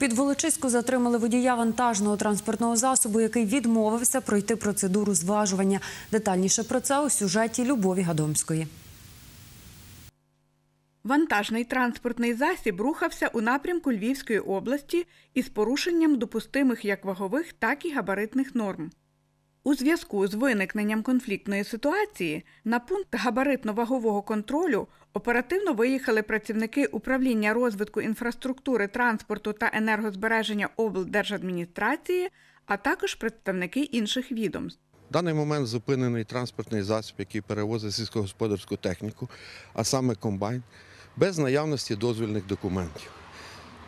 Під Волочиську затримали водія вантажного транспортного засобу, який відмовився пройти процедуру зважування. Детальніше про це у сюжеті Любові Гадомської. Вантажний транспортний засіб рухався у напрямку Львівської області із порушенням допустимих як вагових, так і габаритних норм. У зв'язку з виникненням конфліктної ситуації на пункт габаритно-вагового контролю оперативно виїхали працівники управління розвитку інфраструктури транспорту та енергозбереження облдержадміністрації, а також представники інших відомств. В даний момент зупинений транспортний засіб, який перевозить сільськогосподарську техніку, а саме комбайн, без наявності дозвільних документів.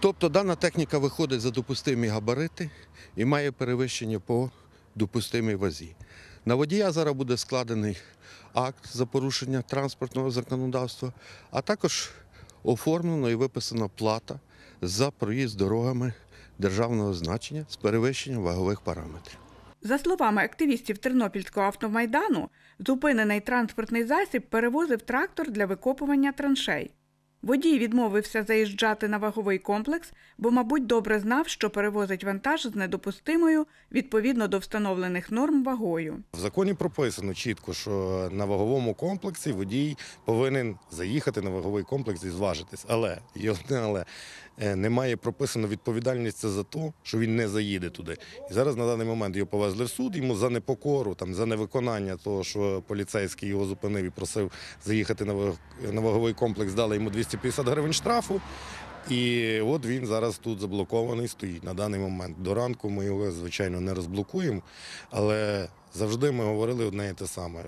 Тобто дана техніка виходить за допустимі габарити і має перевищення по допустимій вазі. На водія зараз буде складений акт за порушення транспортного законодавства, а також оформлено і виписана плата за проїзд дорогами державного значення з перевищенням вагових параметрів. За словами активістів Тернопільського автомайдану, зупинений транспортний засіб перевозив трактор для викопування траншей. Водій відмовився заїжджати на ваговий комплекс, бо, мабуть, добре знав, що перевозить вантаж з недопустимою відповідно до встановлених норм вагою. В законі прописано чітко, що на ваговому комплексі водій повинен заїхати на ваговий комплекс і зважитись. Але є одне, але е, немає прописано відповідальність за те, що він не заїде туди. І зараз на даний момент його повезли в суд. Йому за непокору, там за невиконання того, що поліцейський його зупинив і просив заїхати на ваговий комплекс, дали йому 250 гривень штрафу. І от він зараз тут заблокований стоїть на даний момент. До ранку ми його, звичайно, не розблокуємо, але завжди ми говорили одне і те саме.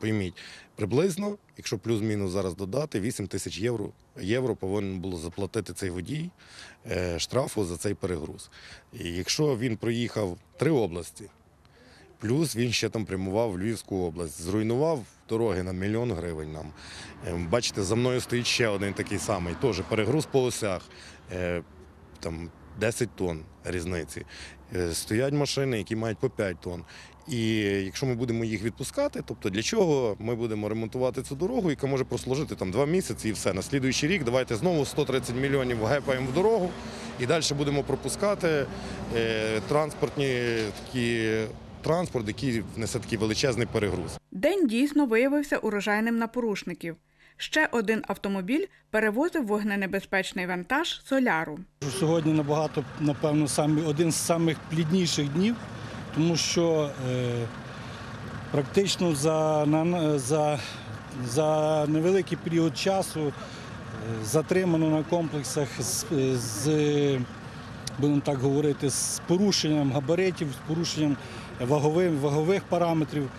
Пойміть, приблизно, якщо плюс-мінус зараз додати, 8 тисяч євро, євро повинен було заплатити цей водій е, штрафу за цей перегруз. І якщо він проїхав три області, Плюс він ще там прямував в Львівську область, зруйнував дороги на мільйон гривень нам. Е, Бачите, за мною стоїть ще один такий самий, теж перегруз по осях, е, там 10 тонн різниці. Е, Стоять машини, які мають по 5 тонн. І якщо ми будемо їх відпускати, тобто для чого ми будемо ремонтувати цю дорогу, яка може прослужити там два місяці і все. На слідуючий рік давайте знову 130 мільйонів гепаємо в дорогу і далі будемо пропускати е, транспортні такі транспорт, який внесе такий величезний перегруз. День дійсно виявився урожайним на порушників. Ще один автомобіль перевозив вогненебезпечний вантаж соляру. Сьогодні набагато, напевно, один з самих плідніших днів, тому що е, практично за, на, за, за невеликий період часу е, затримано на комплексах з, з будемо так говорити, з порушенням габаритів, з порушенням вагових, вагових параметрів,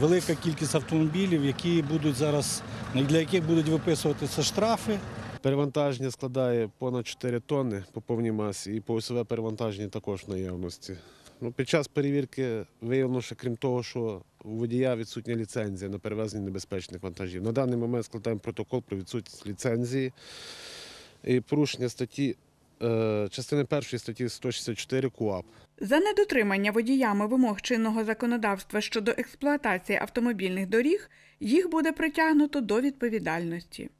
велика кількість автомобілів, які будуть зараз, для яких будуть виписуватися штрафи. Перевантаження складає понад 4 тонни по повній масі і поясове перевантаження також в наявності. Ну, під час перевірки виявлено, що крім того, що у водія відсутня ліцензія на перевезення небезпечних вантажів. На даний момент складаємо протокол про відсутність ліцензії і порушення статті частини першої статті 164 КУАП. За недотримання водіями вимог чинного законодавства щодо експлуатації автомобільних доріг їх буде притягнуто до відповідальності.